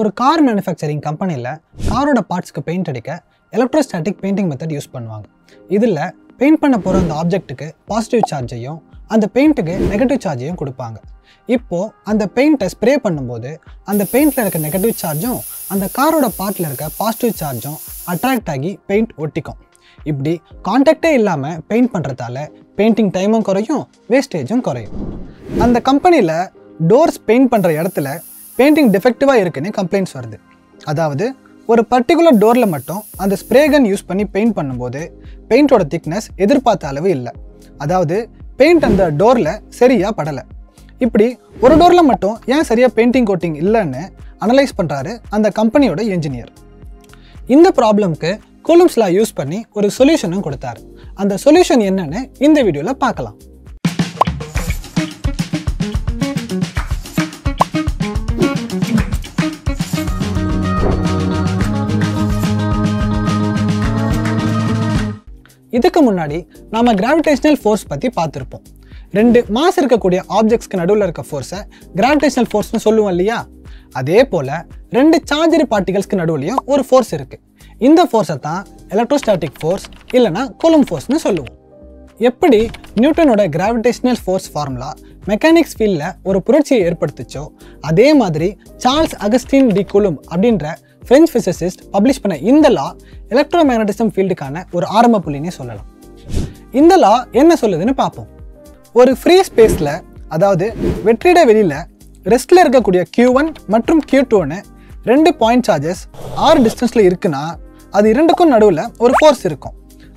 ஒரு car manufacturing கம்பெனியில் காரோட பார்ட்ஸ்க்கு பெயிண்ட் அடிக்க எலக்ட்ரோஸ்டாட்டிக் பெயிண்டிங் மெத்தட் யூஸ் பண்ணுவாங்க. இதில் பெயிண்ட் பண்ண போகிற அந்த ஆப்ஜெக்ட்டுக்கு பாசிட்டிவ் சார்ஜையும் அந்த பெயிண்ட்டுக்கு நெகட்டிவ் சார்ஜையும் கொடுப்பாங்க. இப்போது அந்த பெயிண்ட்டை ஸ்ப்ரே பண்ணும்போது அந்த பெயிண்டில் இருக்க நெகட்டிவ் சார்ஜும் அந்த காரோட பார்ட்டில் இருக்க பாசிட்டிவ் சார்ஜும் அட்ராக்ட் ஆகி பெயிண்ட் ஒட்டிக்கும். இப்படி கான்டாக்டே இல்லாமல் பெயிண்ட் பண்ணுறதால பெயிண்டிங் டைமும் குறையும் வேஸ்டேஜும் குறையும். அந்த கம்பெனியில் டோர்ஸ் பெயிண்ட் பண்ணுற இடத்துல பெயிண்டிங் டிஃபெக்டிவாக இருக்குன்னு கம்ப்ளைண்ட்ஸ் வருது. அதாவது ஒரு பர்டிகுலர் டோரில் மட்டும் அந்த ஸ்ப்ரே கன் யூஸ் பண்ணி பெயிண்ட் பண்ணும்போது பெயிண்டோட திக்னஸ் எதிர்பார்த்த அளவு இல்லை. அதாவது பெயிண்ட் அந்த டோரில் சரியாக படலை. இப்படி ஒரு டோரில் மட்டும் ஏன் சரியாக பெயிண்டிங் கோட்டிங் இல்லைன்னு அனலைஸ் பண்ணுறாரு அந்த கம்பெனியோட என்ஜினியர் இந்த ப்ராப்ளம்க்கு கூலம்ஸ்லா யூஸ் பண்ணி ஒரு சொல்யூஷனும் கொடுத்தாரு. அந்த சொல்யூஷன் என்னன்னு இந்த வீடியோவில் பார்க்கலாம். இதுக்கு முன்னாடி நாம் கிராவிடேஷனல் ஃபோர்ஸ் பற்றி பார்த்துருப்போம். ரெண்டு மாஸ் இருக்கக்கூடிய ஆப்ஜெக்ட்ஸ்க்கு நடுவில் இருக்க ஃபோர்ஸை கிராவிடேஷனல் ஃபோர்ஸ்னு சொல்லுவோம் இல்லையா? அதே போல் ரெண்டு சார்ஜர் பார்ட்டிகல்ஸ்க்கு நடுவுலையும் ஒரு ஃபோர்ஸ் இருக்குது இந்த ஃபோர்ஸை தான் எலக்ட்ரோஸ்டாட்டிக் ஃபோர்ஸ் இல்லைனா கூலம் ஃபோர்ஸ்னு சொல்லுவோம். எப்படி நியூட்டனோட கிராவிடேஷனல் ஃபோர்ஸ் ஃபார்முலா மெக்கானிக்ஸ் ஃபீல்டில் ஒரு புரட்சியை ஏற்படுத்துச்சோ அதே மாதிரி சார்ல்ஸ் அகஸ்டின் டி குலும் அப்படின்ற ஃப்ரெஞ்ச் ஃபிசிசிஸ்ட் பப்ளிஷ் பண்ண இந்த லா எலக்ட்ரோ மேக்னட்டிசம் ஃபீல்டுக்கான ஒரு ஆரம்ப புள்ளினே சொல்லலாம். இந்த லா என்ன சொல்லுதுன்னு பார்ப்போம். ஒரு ஃப்ரீ ஸ்பேஸில் அதாவது வெற்றிட வெளியில் ரெஸ்ட்டில் இருக்கக்கூடிய கியூ ஒன் மற்றும் கியூ டூன்னு ரெண்டு பாயிண்ட் சார்ஜஸ் ஆறு டிஸ்டன்ஸில் இருக்குன்னா அது இரண்டுக்கும் நடுவில் ஒரு ஃபோர்ஸ் இருக்கும்.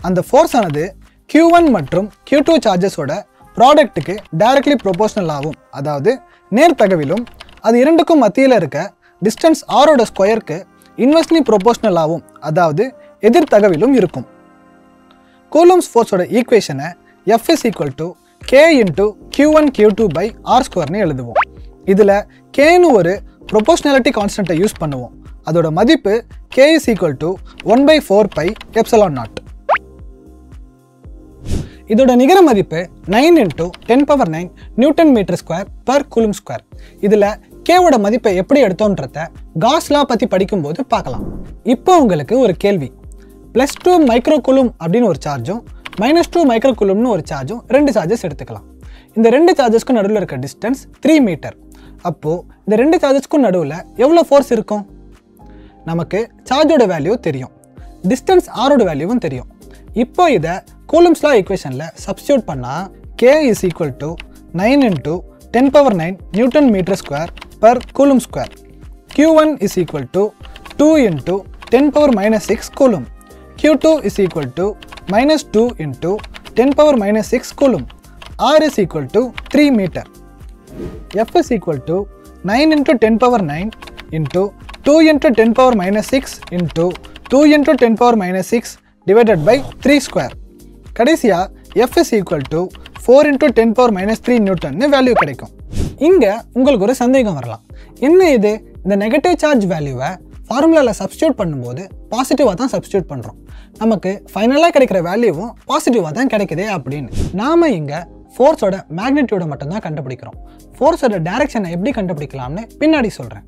அந்த ஃபோர்ஸ் ஆனது கியூ ஒன் மற்றும் கியூ டூ சார்ஜஸோட ப்ராடக்ட்டுக்கு டைரக்ட்லி ப்ரொபோஷனல் ஆகும். அதாவது நேர்த்தகவிலும் அது இரண்டுக்கும் மத்தியில் இருக்க டிஸ்டன்ஸ் ஆரோட ஸ்கொயருக்கு இன்வெர்ஸ்லி ப்ரொபோஷ்னலாகவும் அதாவது எதிர்த்தகவிலும் இருக்கும். கூலம்ஸ் ஃபோர்ஸோட ஈக்குவேஷனை F is equal to K into Q one Q two by R ஸ்கொயர்னு எழுதுவோம். இதில் கேன்னு ஒரு ப்ரொபோஷ்னாலிட்டி கான்ஸ்டன்ட்டை யூஸ் பண்ணுவோம். அதோட மதிப்பு K is equal to one by four pi epsilon naught இதோட நிகர மதிப்பு nine into ten power nine newton metre square per coulomb square இதில் கேவோட மதிப்பை எப்படி எடுத்தோன்றத காஸ்லா பற்றி படிக்கும்போது பார்க்கலாம். இப்போ உங்களுக்கு ஒரு கேள்வி. ப்ளஸ் டூ மைக்ரோகுலும் அப்படின்னு ஒரு சார்ஜும் மைனஸ் டூ மைக்ரோகுலும்னு ஒரு சார்ஜும் ரெண்டு சார்ஜஸ் எடுத்துக்கலாம். இந்த ரெண்டு சார்ஜஸ்க்கும் நடுவில் இருக்க டிஸ்டன்ஸ் த்ரீ மீட்டர் அப்போது இந்த ரெண்டு சார்ஜஸ்க்கும் நடுவில் எவ்வளோ ஃபோர்ஸ் இருக்கும்? நமக்கு சார்ஜோட வேல்யூ தெரியும். டிஸ்டன்ஸ் ஆரோட வேல்யூவும் தெரியும். இப்போ இதை கூலம்ஸ்லா ஈக்குவேஷனில் சப்ஸ்டியூட் பண்ணால் K is equal to nine into ten power nine newton metre square per coulomb square q1 one is equal to two into ten power minus six coulomb q2 two is equal to minus two into ten power minus six coulomb r is equal to three metre f is equal to 9 into 10 power 9 into 2 into 10 power minus 6 into 2 into 10 power minus 6 divided by 3 square. கடைசியா f is equal to 4 into 10 power minus 3 நியூட்டன்னு value கிடைக்கும். இங்கே உங்களுக்கு ஒரு சந்தேகம் வரலாம். என்ன இது? இந்த நெகட்டிவ் சார்ஜ் வேல்யூவை ஃபார்முலாவில் சப்ஸ்டியூட் பண்ணும்போது பாசிட்டிவாக தான் சப்ஸ்டியூட் பண்ணுறோம் நமக்கு ஃபைனலாக கிடைக்கிற வேல்யூவும் பாசிட்டிவாக தான் கிடைக்குதே அப்படின்னு. நாம் இங்கே ஃபோர்ஸோட மேக்னிடியூடை மட்டும்தான் கண்டுபிடிக்கிறோம். ஃபோர்ஸோட டைரக்ஷனை எப்படி கண்டுபிடிக்கலாம்னு பின்னாடி சொல்கிறேன்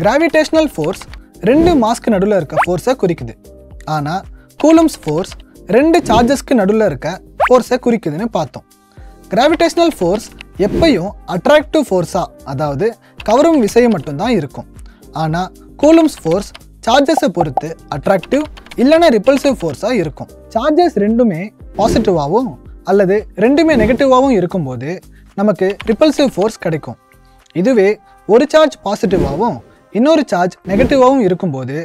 கிராவிடேஷனல் ஃபோர்ஸ் ரெண்டு மாஸ்க்கு நடுவில் இருக்க ஃபோர்ஸை குறிக்குது. ஆனால் கூலம்ஸ் ஃபோர்ஸ் ரெண்டு சார்ஜஸ்க்கு நடுவில் இருக்க ஃபோர்ஸை குறிக்குதுன்னு பார்த்தோம். கிராவிடேஷனல் ஃபோர்ஸ் எப்பையும் அட்ராக்டிவ் ஃபோர்ஸாக அதாவது கவரும் விசையை மட்டும்தான் இருக்கும். ஆனால் கூலம்ஸ் ஃபோர்ஸ் சார்ஜஸை பொறுத்து அட்ராக்டிவ் இல்லைன்னா ரிப்பல்சிவ் ஃபோர்ஸாக இருக்கும். சார்ஜஸ் ரெண்டுமே பாசிட்டிவாகவும் அல்லது ரெண்டுமே நெகட்டிவாகவும் இருக்கும்போது நமக்கு ரிப்பல்சிவ் ஃபோர்ஸ் கிடைக்கும். இதுவே ஒரு சார்ஜ் பாசிட்டிவாகவும் இன்னொரு சார்ஜ் நெகட்டிவாகவும் இருக்கும்போது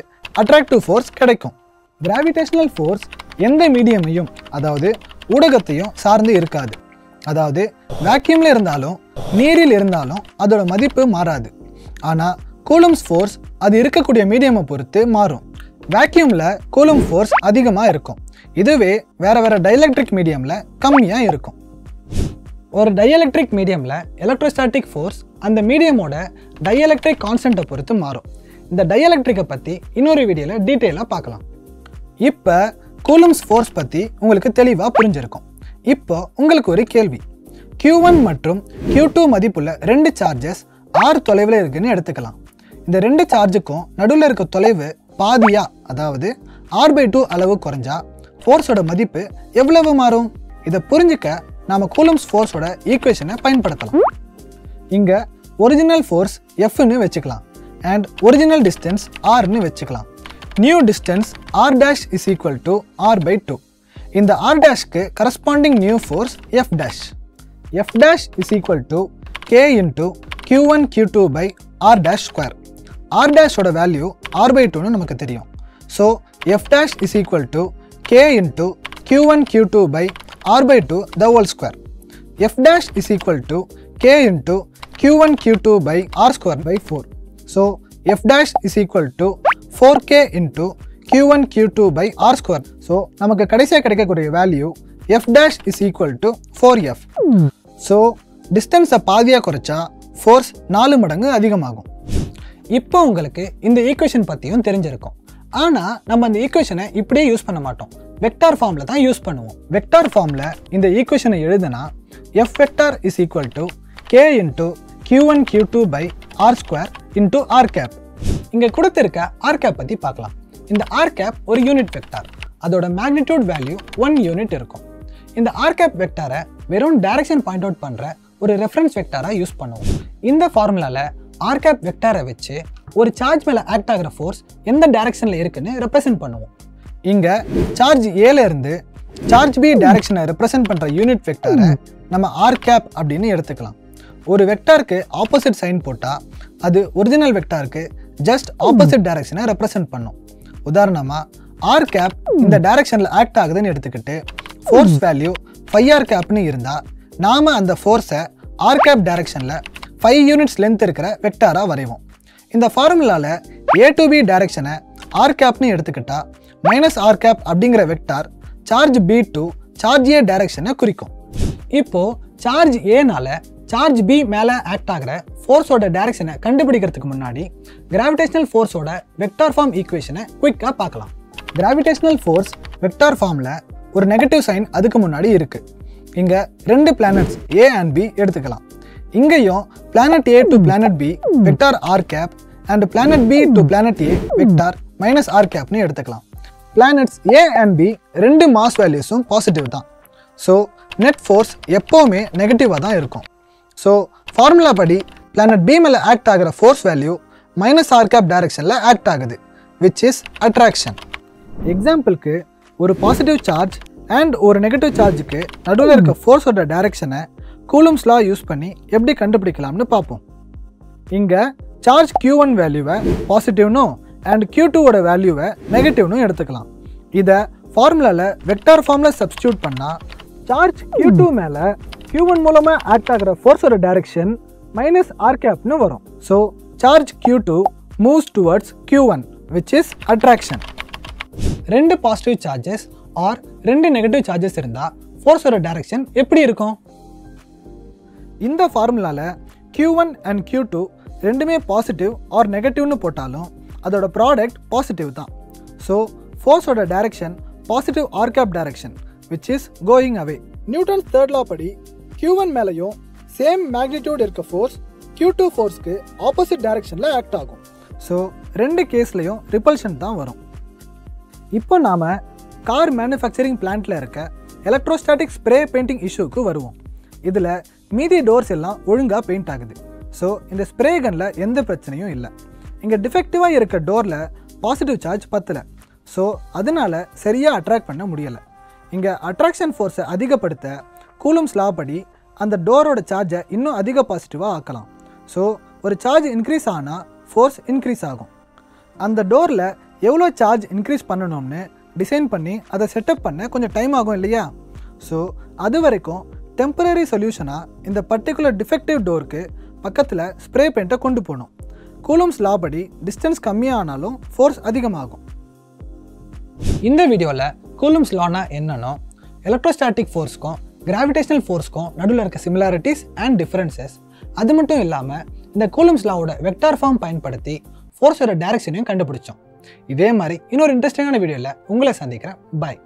அட்ராக்டிவ் ஃபோர்ஸ் கிடைக்கும். கிராவிடேஷனல் ஃபோர்ஸ் எந்த மீடியமையும் அதாவது ஊடகத்தையும் சார்ந்து இருக்காது. அதாவது வேக்யூமில் இருந்தாலும் நீரில் இருந்தாலும் அதோட மதிப்பு மாறாது. ஆனால் கூலம்ஸ் ஃபோர்ஸ் அது இருக்கக்கூடிய மீடியமை பொறுத்து மாறும். வேக்யூமில் கூலும் ஃபோர்ஸ் அதிகமாக இருக்கும். இதுவே வேறு வேறு டைஎலக்ட்ரிக் மீடியமில் கம்மியாக இருக்கும். ஒரு டைஎலக்ட்ரிக் மீடியமில் எலக்ட்ரோஸ்டாட்டிக் ஃபோர்ஸ் அந்த மீடியமோட டைஎலக்ட்ரிக் கான்சென்ட்டை பொறுத்து மாறும். இந்த டைஎலக்ட்ரிக்கை பற்றி இன்னொரு வீடியோவில் டீட்டெயிலாக பார்க்கலாம். இப்போ கூலம்ஸ் ஃபோர்ஸ் பற்றி உங்களுக்கு தெளிவாக புரிஞ்சிருக்கும். இப்போ உங்களுக்கு ஒரு கேள்வி. Q1 மற்றும் Q2 மதிப்புள்ள ரெண்டு சார்ஜஸ் ஆர் தொலைவில் இருக்குன்னு எடுத்துக்கலாம். இந்த ரெண்டு சார்ஜுக்கும் நடுவில் இருக்க தொலைவு பாதியா அதாவது ஆர் பை டூ அளவு குறைஞ்சா ஃபோர்ஸோட மதிப்பு எவ்வளவு மாறும்? இதை புரிஞ்சுக்க நாம் கூலம்ஸ் ஃபோர்ஸோட ஈக்குவேஷனை பயன்படுத்தலாம். இங்கே ஒரிஜினல் ஃபோர்ஸ் எஃப்னு வச்சுக்கலாம். அண்ட் ஒரிஜினல் டிஸ்டன்ஸ் ஆர்னு வச்சுக்கலாம். New distance R dash is equal to R by two இந்த R டேஷ்க்கு corresponding new force F dash F dash is equal to K into Q one Q two by R dash square R டேஷோட value or by டூன்னு நமக்கு தெரியும் so F dash is equal to K into Q one Q two by R by two the whole square f dash is equal to k into q1 q2 by r square by 4 so f dash is equal to 4k into q1 q2 by r square. So நமக்கு கடைசியாக கிடைக்கக்கூடிய value F dash is equal to four F so டிஸ்டன்ஸை பாதியாக குறைச்சா force நாலு மடங்கு அதிகமாகும். இப்போ உங்களுக்கு இந்த ஈக்குவேஷன் பற்றியும் தெரிஞ்சிருக்கும். ஆனால் நம்ம அந்த ஈக்குவேஷனை இப்படியே யூஸ் பண்ண மாட்டோம். வெக்டார் ஃபார்மில் தான் யூஸ் பண்ணுவோம். வெக்டார் ஃபார்மில் இந்த ஈக்குவேஷனை எழுதுனா F vector is equal to K into Q one Q two by R square into R cap இங்கே கொடுத்துருக்க ஆர் கேப் பற்றி பார்க்கலாம். இந்த ஆர் கேப் ஒரு யூனிட் வெக்டார் அதோட மேக்னிடியூட் வேல்யூ ஒன் யூனிட் இருக்கும். இந்த ஆர் கேப் வெக்டாரை வெறும் டைரக்ஷன் பாயிண்ட் அவுட் பண்ணுற ஒரு ரெஃபரன்ஸ் வெக்டாராக யூஸ் பண்ணுவோம். இந்த ஃபார்முலாவில் ஆர் கேப் வெக்டாரை வச்சு ஒரு சார்ஜ் மேலே ஆக்ட் ஆகிற ஃபோர்ஸ் எந்த டைரக்ஷனில் இருக்குன்னு ரெப்ரசென்ட் பண்ணுவோம். இங்கே சார்ஜ் ஏல இருந்து சார்ஜ் பி டைரக்ஷனை ரெப்ரசென்ட் பண்ணுற யூனிட் வெக்டாரை நம்ம ஆர் கேப் அப்படின்னு எடுத்துக்கலாம். ஒரு வெக்டாருக்கு ஆப்போசிட் சைன் போட்டால் அது ஒரிஜினல் வெக்டாருக்கு ஜஸ்ட் ஆப்போசிட் டைரக்ஷனை ரெப்ரசென்ட் பண்ணும். உதாரணமாக ஆர் கேப் இந்த டைரக்ஷனில் ஆக்ட் ஆகுதுன்னு எடுத்துக்கிட்டு ஃபோர்ஸ் வேல்யூ ஃபைவ் ஆர் கேப்னு இருந்தால் நாம அந்த ஃபோர்ஸை ஆர் கேப் டைரக்ஷனில் ஃபைவ் யூனிட்ஸ் லென்த் இருக்கிற வெக்டாராக வரைவோம். இந்த ஃபார்முலாவில் ஏ டு பி டைரக்ஷனை ஆர் கேப்னு எடுத்துக்கிட்டா மைனஸ் ஆர் கேப் அப்படிங்கிற vector charge B to charge A டைரக்ஷனை குறிக்கும். இப்போ சார்ஜ் ஏனால சார்ஜ் பி மேலே ஆக்ட் ஆகிற ஃபோர்ஸோட டைரக்ஷனை கண்டுபிடிக்கிறதுக்கு முன்னாடி கிராவிடேஷனல் ஃபோர்ஸோட வெக்டார் ஃபார்ம் ஈக்குவேஷனை குயிக்காக பார்க்கலாம். கிராவிடேஷனல் ஃபோர்ஸ் வெக்டார் ஃபார்மில் ஒரு நெகட்டிவ் சைன் அதுக்கு முன்னாடி இருக்குது இங்கே ரெண்டு பிளானட்ஸ் ஏ அண்ட் பி எடுத்துக்கலாம். இங்கேயும் planet A to planet B vector R cap and planet B to planet A vector minus R கேப்னு எடுத்துக்கலாம். பிளானட்ஸ் ஏ அண்ட் பி ரெண்டு மாஸ் வேல்யூஸும் பாசிட்டிவ் தான். ஸோ நெட் ஃபோர்ஸ் எப்போவுமே நெகட்டிவாக தான் இருக்கும். ஸோ ஃபார்முலா படி பிளானட் பி மேலே ஆக்ட் ஆகிற force value minus R cap டைரக்ஷனில் ஆக்ட் ஆகுது விச் இஸ் அட்ராக்ஷன் எக்ஸாம்பிளுக்கு ஒரு பாசிட்டிவ் சார்ஜ் அண்ட் ஒரு நெகட்டிவ் சார்ஜுக்கு நடுவில் இருக்க ஃபோர்ஸோட டைரக்ஷனை கூலம்ஸ் லா யூஸ் பண்ணி எப்படி கண்டுபிடிக்கலாம்னு பார்ப்போம் இங்கே சார்ஜ் Q1 ஒன் வேல்யூவை பாசிட்டிவ்னும் அண்ட் Q2 டூவோட வேல்யூவை நெகட்டிவ்னு எடுத்துக்கலாம். இதை ஃபார்முலாவில் வெக்டார் ஃபார்மில் சப்ஸ்டியூட் பண்ணால் சார்ஜ் Q2 டூ மேலே கியூ ஒன் மூலமாக ஆக்ட் ஆகிற ஃபோர்ஸோட டைரக்ஷன் மைனஸ் ஆர் கேப்னு வரும். So charge Q two moves towards Q one which is attraction ரெண்டு பாசிட்டிவ் சார்ஜஸ் ஆர் ரெண்டு நெகட்டிவ் சார்ஜஸ் இருந்தால் ஃபோர்ஸோட டைரக்ஷன் எப்படி இருக்கும்? இந்த ஃபார்முலாவில் Q one and Q two ரெண்டுமே பாசிட்டிவ் ஆர் நெகட்டிவ்னு போட்டாலும் அதோட ப்ராடக்ட் பாசிட்டிவ் தான். So ஃபோர்ஸோட direction positive R cap direction which is going away Newton's third law படி Q1 ஒன் மேலேயும் சேம் மேக்னிடியூட் இருக்க ஃபோர்ஸ் கியூ டூ ஃபோர்ஸ்க்கு ஆப்போசிட் டைரக்ஷனில் ஆக்ட் ஆகும். ஸோ ரெண்டு கேஸ்லையும் ரிப்பல்ஷன் தான் வரும். இப்போ நாம் கார் மேனுஃபேக்சரிங் பிளான்ட்டில் இருக்க எலக்ட்ரோஸ்டாட்டிக் ஸ்ப்ரே பெயிண்டிங் இஷ்யூக்கு வருவோம். இதில் மீதி டோர்ஸ் எல்லாம் ஒழுங்காக பெயிண்ட் ஆகுது. ஸோ இந்த ஸ்ப்ரே கனில் எந்த பிரச்சனையும் இல்லை. இங்கே டிஃபெக்டிவாக இருக்க டோரில் பாசிட்டிவ் சார்ஜ் பத்தலை. ஸோ அதனால சரியாக அட்ராக்ட் பண்ண முடியலை. இங்கே அட்ராக்ஷன் ஃபோர்ஸை அதிகப்படுத்த கூலும் ஸ்லாபடி படி அந்த டோரோட சார்ஜை இன்னும் அதிக பாசிட்டிவாக ஆக்கலாம். ஸோ ஒரு சார்ஜ் இன்க்ரீஸ் ஆனால் ஃபோர்ஸ் இன்க்ரீஸ் ஆகும். அந்த டோரில் எவ்வளோ சார்ஜ் இன்க்ரீஸ் பண்ணணும்னு டிசைன் பண்ணி அதை செட்டப் பண்ண கொஞ்சம் டைம் ஆகும் இல்லையா? ஸோ அது வரைக்கும் டெம்பரரி சொல்யூஷனாக இந்த பர்டிகுலர் டிஃபெக்டிவ் டோருக்கு பக்கத்தில் ஸ்ப்ரே பெயிண்ட்டை கொண்டு போகணும். கூலம்ஸ் லா படி டிஸ்டன்ஸ் கம்மியானாலும் ஃபோர்ஸ் அதிகமாகும். இந்த வீடியோவில் கூலம்ஸ் லானா என்னன்னோ எலக்ட்ரோஸ்டாட்டிக் ஃபோர்ஸ்க்கும் கிராவிடேஷனல் ஃபோர்ஸ்க்கும் நடுவில் இருக்க சிமிலாரிட்டிஸ் அண்ட் டிஃப்ரென்சஸ் அது மட்டும் இல்லாமல் இந்த கூலம்ஸ் லாவோட வெக்டார் ஃபார்ம் பயன்படுத்தி ஃபோர்ஸோட டைரக்ஷனையும் கண்டுபிடிச்சோம். இதே மாதிரி இன்னொரு இன்ட்ரெஸ்டிங்கான வீடியோவில் உங்களை சந்திக்கிறேன். பாய்